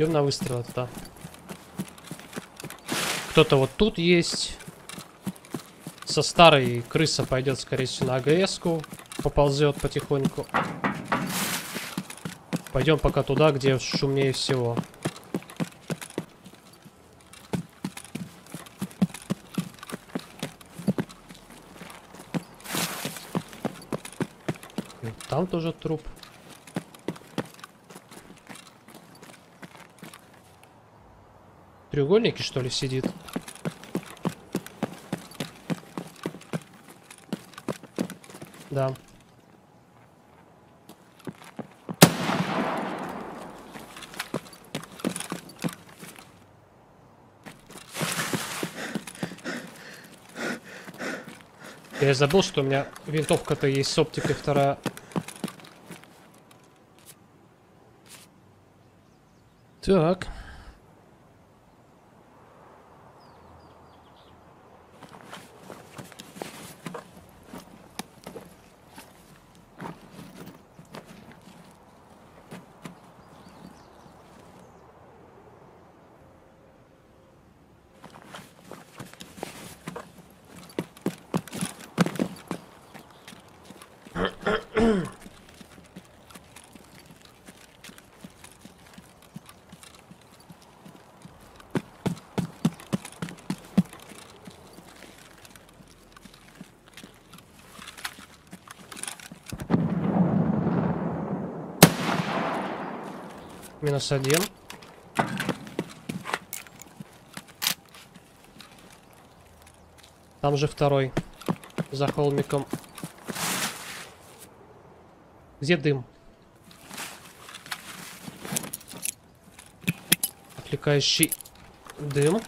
Идем на выстрел туда. Кто-то вот тут есть. Со старой крыса пойдет, скорее всего, на АГС-ку. Поползет потихоньку. Пойдем пока туда, где шумнее всего. Там тоже труп. Треугольники, что ли, сидит? Да. Я забыл, что у меня винтовка-то есть с оптикой вторая. Так. Минус один. Там же второй. За холмиком. Где дым? Отвлекающий дым.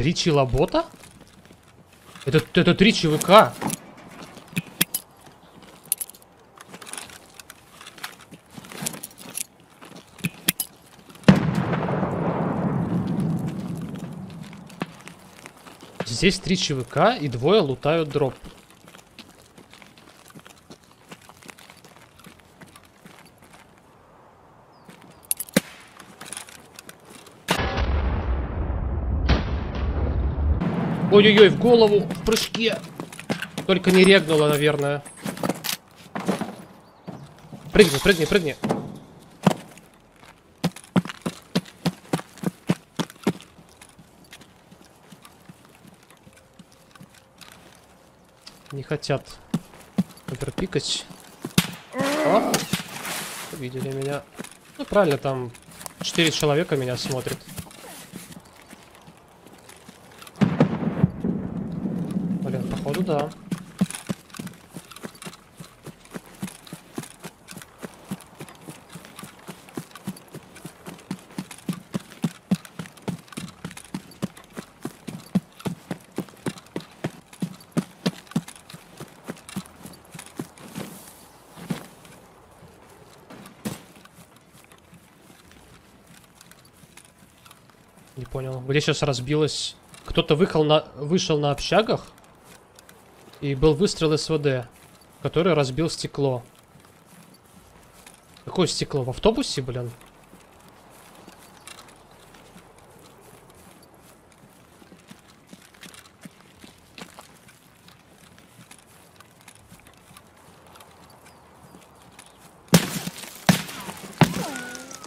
Три челобота? Это, это три ЧВК. Здесь три ЧВК и двое лутают дроп. Ой-ой-ой, в голову, в прыжке. Только не регнула, наверное. Прыгни, прыгни, прыгни. Не хотят пикать. О, увидели меня. Ну, правильно, там 4 человека меня смотрят. Походу, да. Не понял. Где сейчас разбилось? Кто-то на... вышел на общагах? И был выстрел СВД, который разбил стекло. Какое стекло? В автобусе, блин?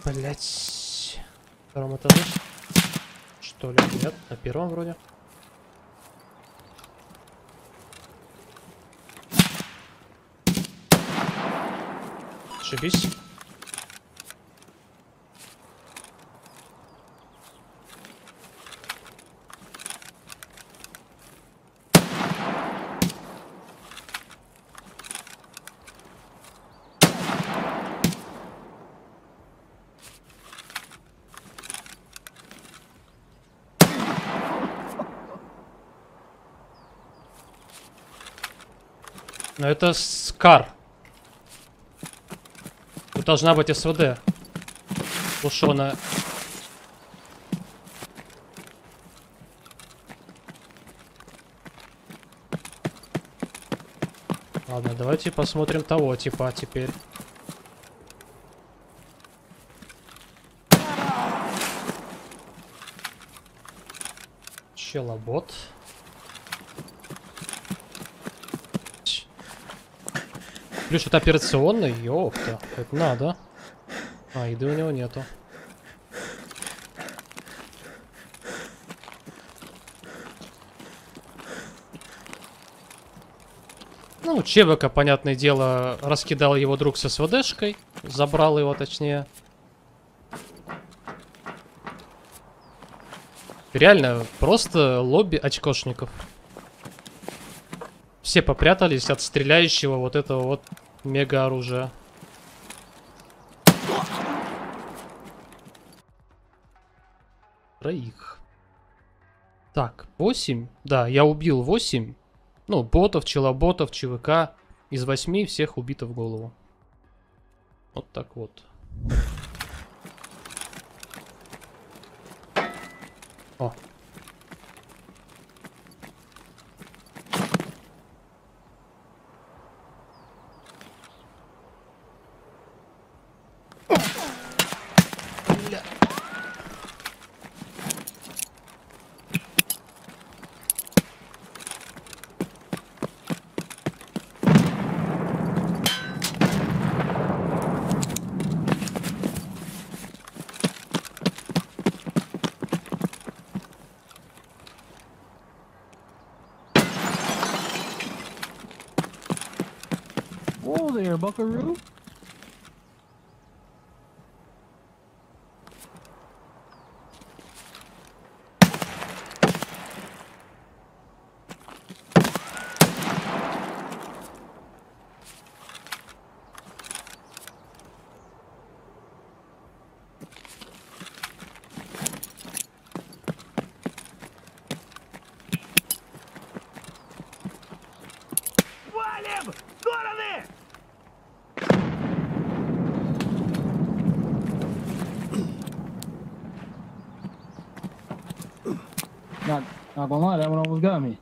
Блять. Втором этаже? Что ли? Нет, на первом вроде. Зашибись. Но это Скар должна быть СВД. Лушона. Ладно, давайте посмотрим того типа теперь. Челобот. бот. Ключ это операционный? Ёпта, это надо. А, еды у него нету. Ну, Чебока, понятное дело, раскидал его друг с СВДшкой. Забрал его, точнее. Реально, просто лобби очкошников. Все попрятались от стреляющего вот этого вот мега оружия. Троих. Так, 8. Да, я убил 8. Ну, ботов, челоботов, ЧВК. Из 8 всех убито в голову. Вот так вот. О. buckaroo. Gonna lie, that one almost got me.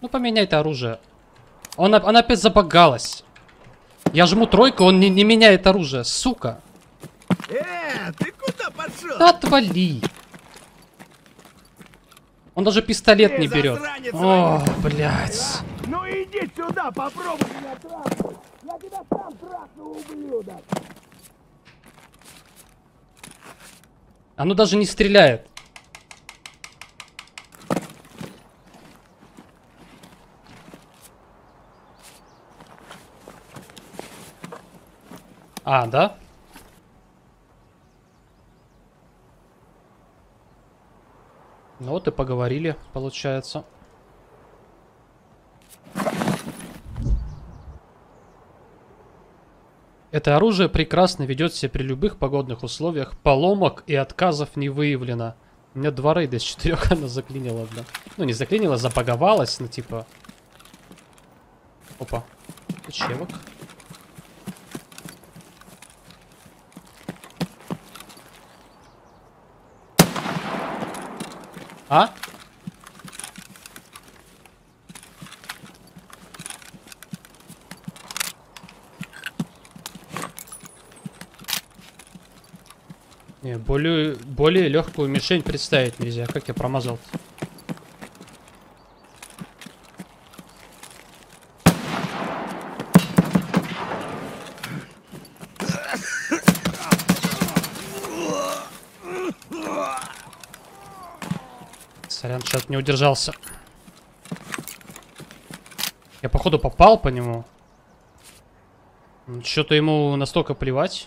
Ну поменяй это оружие. Он, она опять забагалась. Я жму тройку, он не, не меняет оружие, сука. Э, ты куда пошел? Да отвали. Он даже пистолет Ты не берет. засранец, О, блядь. Ну иди сюда, попробуй меня трахнуть. Я тебя сам трахну, ублюдок. Оно даже не стреляет. А, да? Ну вот и поговорили, получается. Это оружие прекрасно ведет себя при любых погодных условиях. Поломок и отказов не выявлено. У меня два рейда из четырех она заклинила, бля. Ну, не заклинила, забаговалась, ну, типа... Опа. Чевок. А? Не, более, более легкую мишень представить нельзя. Как я промазал? -то? Что-то не удержался. Я походу попал по нему. Что-то ему настолько плевать.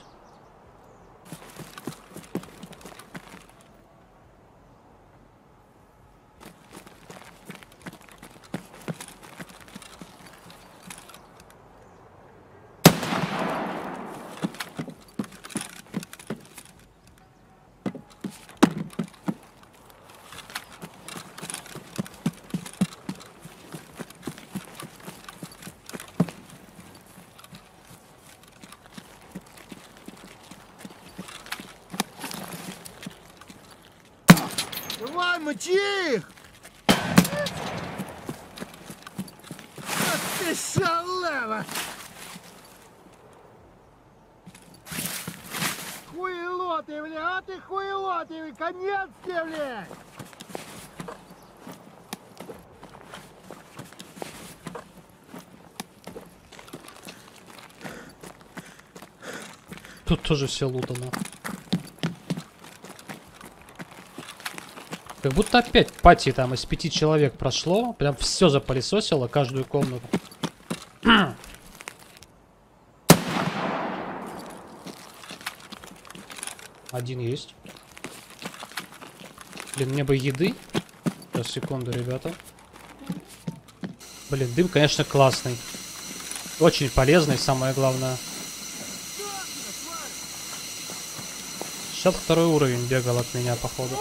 Давай, мочи их! Ах ты шалава! Хуйло ты, бля, а ты хуйло ты, конец тебе, блядь! Тут тоже все лутано. Как будто опять пати там из пяти человек прошло. Прям все запылесосило, каждую комнату. Один есть. Блин, мне бы еды. Сейчас, секунду, ребята. Блин, дым, конечно, классный. Очень полезный, самое главное. 62 уровень бегал от меня, походу.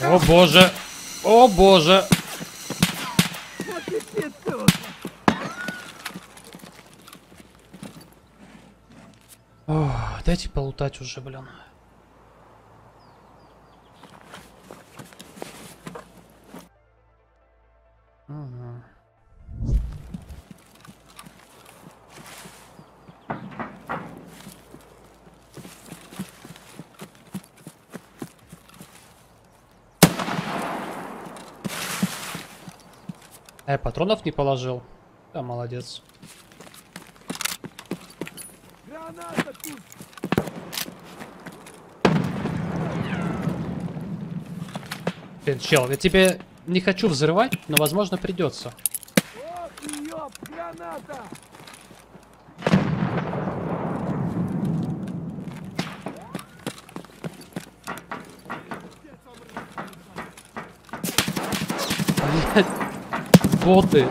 О боже! О боже! Ох, дайте полутать уже, блин. А я патронов не положил. Да, молодец. Блин, чел, я тебе не хочу взрывать, но возможно придется. Ох, ёб, граната! Блять, боты.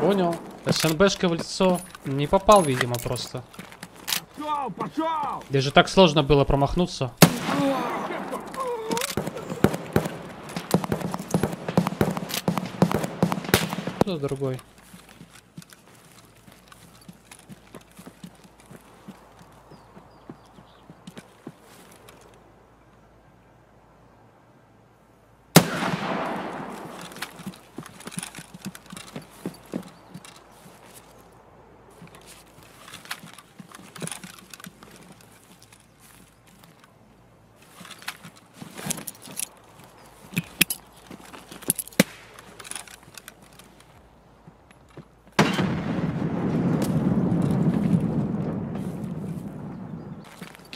Понял. СНБшка в лицо. Не попал, видимо, просто. Пошел, пошел! Даже так сложно было промахнуться. Кто другой?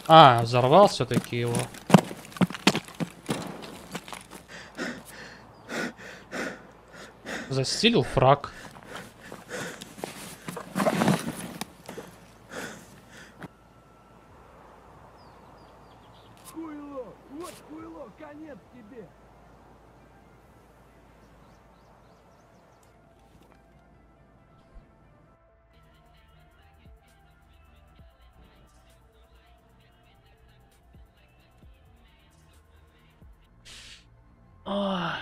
А, взорвал все-таки его. Застилил фраг. Ах.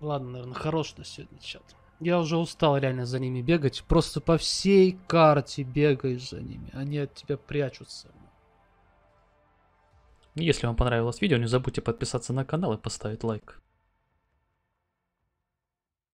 Ладно, наверное, хорош на сегодня чат. Я уже устал реально за ними бегать. Просто по всей карте бегаешь за ними. Они от тебя прячутся. Если вам понравилось видео, не забудьте подписаться на канал и поставить лайк.